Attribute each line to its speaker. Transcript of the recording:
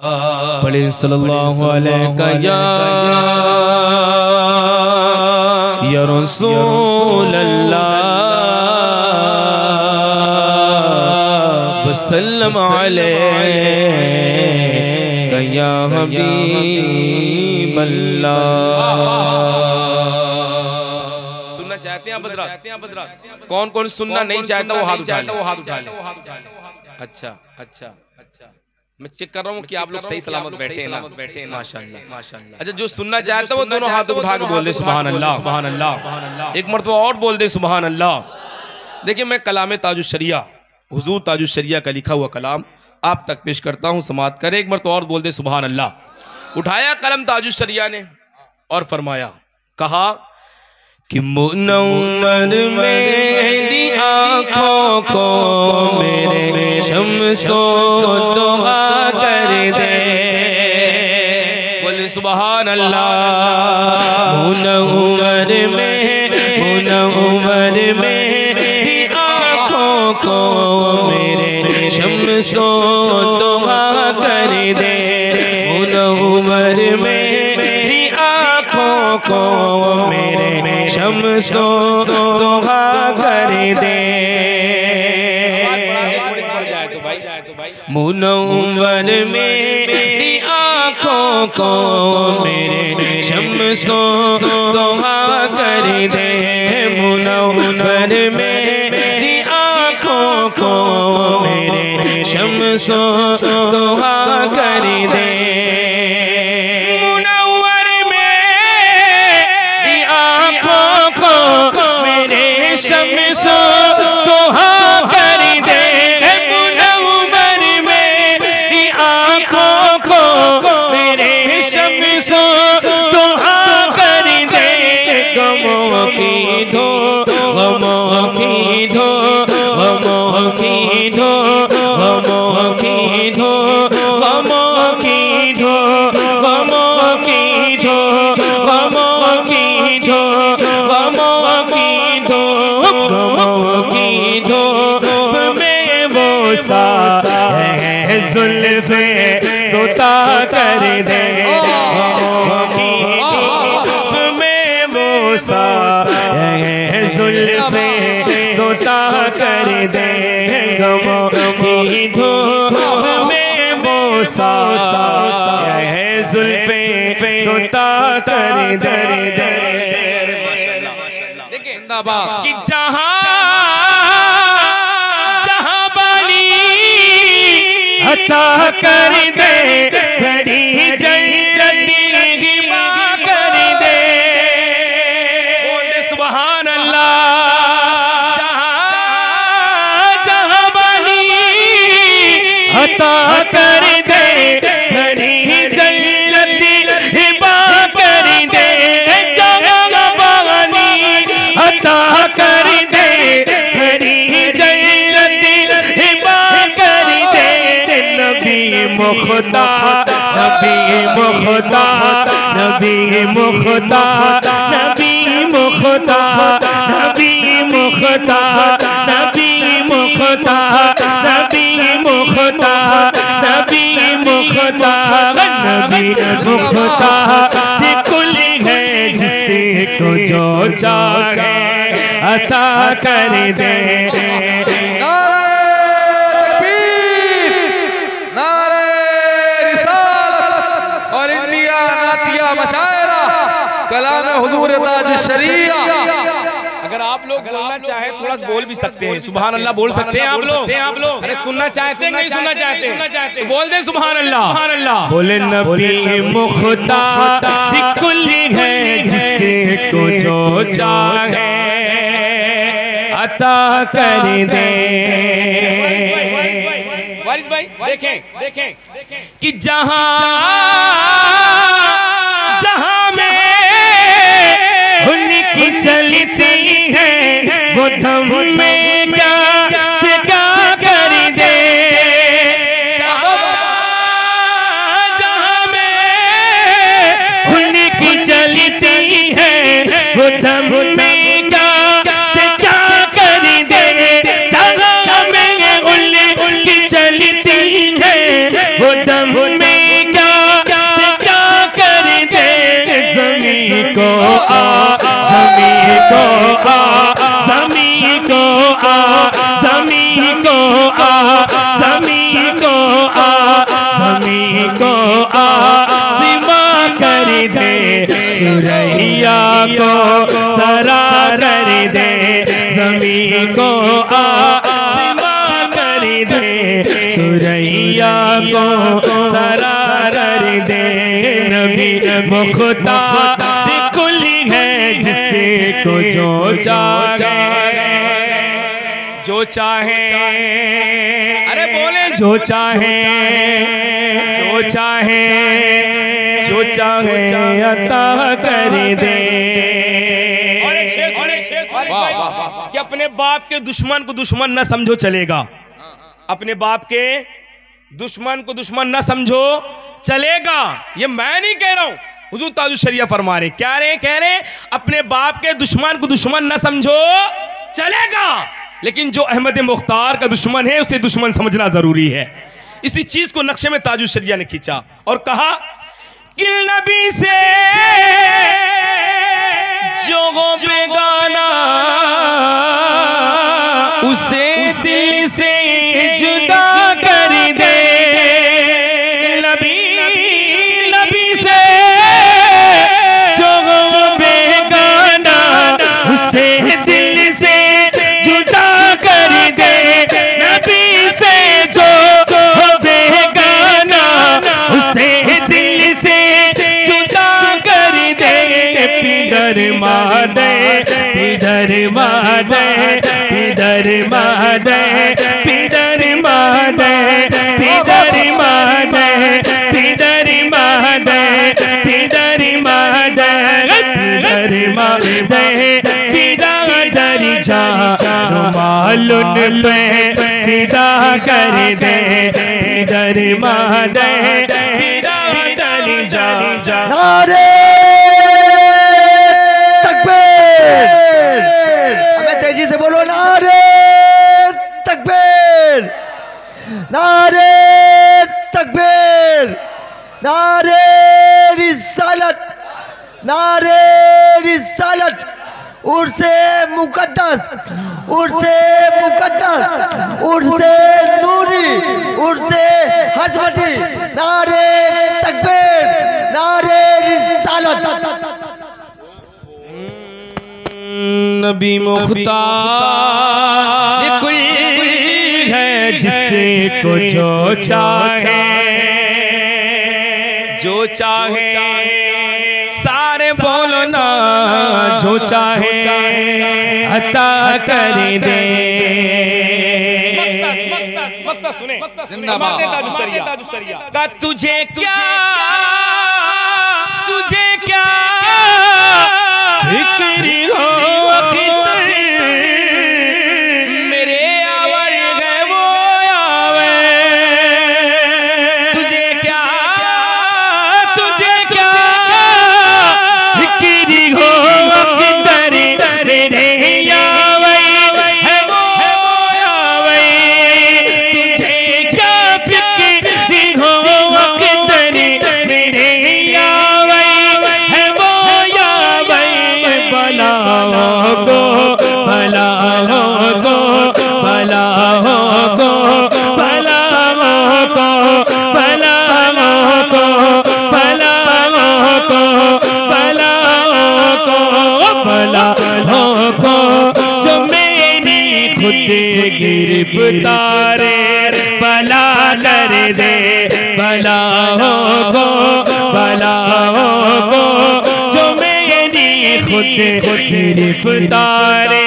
Speaker 1: पढ़े सल्लल्लाहु अलैहि या रसूल अल्लाह वसल्लम अलैहि या हबीब सुनना चाहते हैं हज़रत? कौन कौन सुनना नहीं चाहता वो हाथ उठा वो हाथ उठा ले। अच्छा अच्छा अच्छा। मैं चेक कर रहा हूँ कि आप लोग सही सलामत बैठे हैं बैठे हैं माशाल्लाह माशाल्लाह। अच्छा जो सुनना चाहता है वो दोनों हाथ उठा के बोल दे सुबहान अल्लाह सुबहान अल्लाह एक मरतबा और बोल दे सुबहान अल्लाह देखिए मैं कलाम ताजुशरिया हुजूर ताजुशरिया का लिखा हुआ कलाम आप तक पेश करता हूँ समात करे। एक मरतबा और बोल दे सुबहान अल्लाह उठाया कलम ताजुशरिया ने और फरमाया कहा कि मुनवर मेरी आँखों को मेरे शमसो अल्लाह मुन उमर में उन उम्र में ही आँखों को मेरे शमसो तोहा कर दे। उन उम्र में ही आँखों को मेरे शमसो तोहा कर दे। मुन उमर में मेरी आँखों को मेरे शमसो दुआ कर दे मुनवर मेरी आँखों को मेरे शमसो दुआ सा है जुल्फे तोता कर दे। गमों की धूप में वो सा है जुल्फे तोता कर दे। गमों की धूप में वो सा है जुल्फे तोता कर दे। कि जहाँ अता कर दे। मुखदा नबी मुखदा नबी मुखदा नबी मुखदा नबी मुखदा नबी मुखदा नबी मुखदा नबी मुखदा नबी मुखदा कुल है जिसे को जो चाहे, अता कर दे
Speaker 2: हुजूर ताज शरीया।
Speaker 1: अगर आप लोग बोलना चाहे थोड़ा बोल भी सकते हैं। सुबह अल्लाह बोल सकते हैं आप लोग। आप लोग अरे सुनना चाहते हैं नहीं सुनना चाहते सुनना चाहते बोल दे सुबहान अल्लाह। अल्लाह। बोले नबी मुखदा कुल है जिसे को जो चाहे। अता कर दे। वारिस भाई देखें देखें कि जहाँ चलती है वो धम में को सरा कर दे, ज़मीन को आसमां कर दे, सुरैया को सरा कर दे। नबी मुख्ता कुली है जिसे को जो चाहे। जो चाहे। अरे बोले, जो चाहे। जो चाहे। जो चाहे अता कर दे। कि अपने बाप के दुश्मन को दुश्मन न समझो चलेगा। अपने बाप के दुश्मन को दुश्मन न समझो चलेगा। ये मैं नहीं कह रहा हूँ। हुजूर ताजु शरिया फरमा रहे क्या रहे? कह रहे अपने बाप के दुश्मन को दुश्मन न समझो चलेगा। लेकिन जो अहमद मुख्तार का दुश्मन है उसे दुश्मन समझना ज़रूरी है। इसी चीज़ को नक्शे में ताजु शरिया ने खींचा और कहा il n'a bien पिदर मादे पिदर मादे पिदर मादे पिदर मादे पिदर मादे पिदर मादे पिदर मादे पिदर मादे पिदर जा मालून पे फिदा कर दे मादे पिदर जा जा।
Speaker 3: नारे! नारे तकबीर नारे रिसालत नारे रिसालत उर्से मुकद्दस उर्से मुकद्दस उर्से नूरी उर्से हजमती नारे तकबीर नारे रिसालत।
Speaker 1: नबी मुख्तार। जिसे को जो चाहे जो चाहे सारे बोलो ना जो चाहे अता कर दे। सुने। का तुझे क्या? तारे भला कर दे। भलाओं को भलाओं को जो मेरी खुद गिरफ्तारे